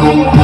Bye.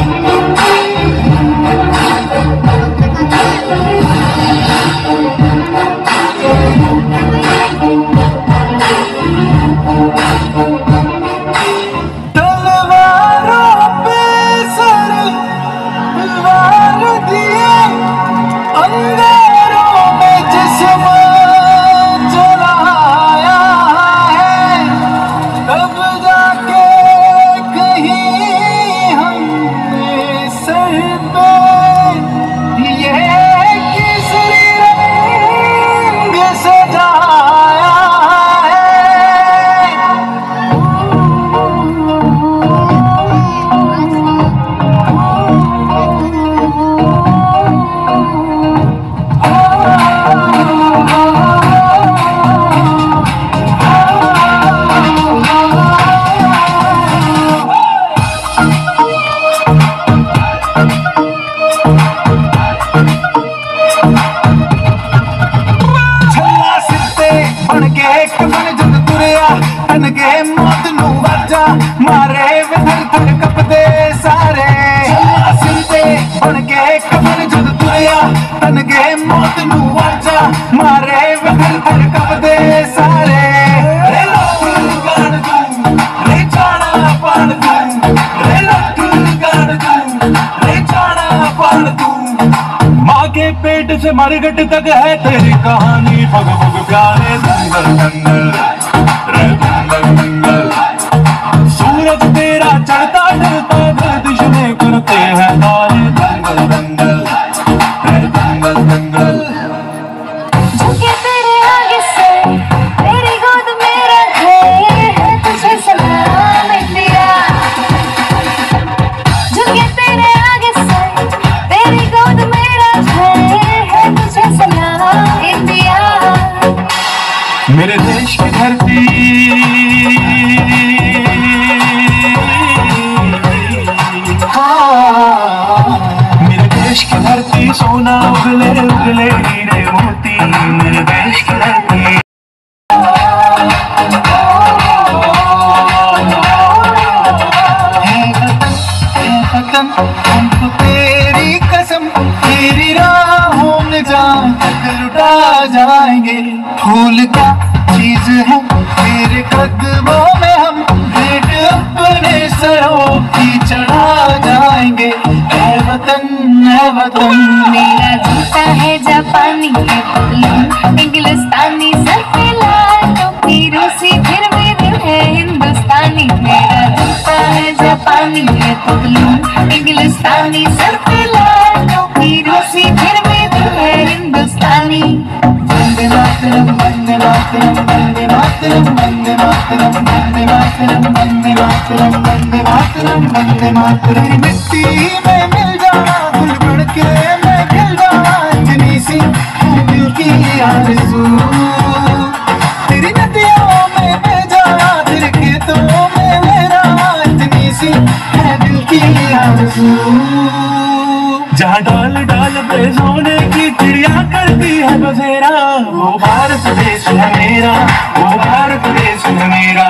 ਤੁਰਿਆ ਤਨ ਕੇ ਮੌਤ ਨੂੰ ਵਾਜਾ ਮਾਰੇ ਵਿਧਰ ਧੜ ਕੱਪਦੇ ਸਾਰੇ ਛੱਲਾ ਸਿੱਤੇ ਬਣ ਕੇ ਇੱਕ ਬਣ ਜਦ ਤੁਰਿਆ ਤਨ ਕੇ ਮੌਤ ਨੂੰ ਵਾਜਾ ਮਾਰੇ ਵਿਧਰ ਧੜ ਕੱਪਦੇ ਸਾਰੇ ਰੇ ਲੋਕ ਗਾਣ ਤੂੰ ਰੇ ਜਾਣਾ ਪਾਣ ਤੂੰ ਰੇ ਲੋਕ ਗਾਣ ਤੂੰ ਰੇ ਜਾਣਾ ਪਾਣ ਤੂੰ माँ के पेट से मरगट तक है तेरी कहानी भग भग प्यारे सोना उगले उगले हीरे मोती मेरे देश हमको तेरी कसम, तेरी राहों में जान लुटा जाएँगे। फूल का चीज़ है तेरे कदमों है वतन मेरा जूता है जापानी है पतलून इंग्लिस्तानी सर पे लाल टोपी रूसी फिर भी दिल है हिंदुस्तानी मेरा जूता है जापानी है पतलून इंग्लिस्तानी सर पे लाल टोपी रूसी फिर भी दिल है हिंदुस्तानी वंदे मातरम वंदे मातरम वंदे मातरम वंदे मातरम वंदे मातरम वंदे मातरम वंदे मातरम वंदे मातरम मिट्टी में मिल सी जहाँ डाल डाल पे सोने की चिड़िया करती है बसेरा, वो भारत देश है मेरा, वो भारत देश है मेरा।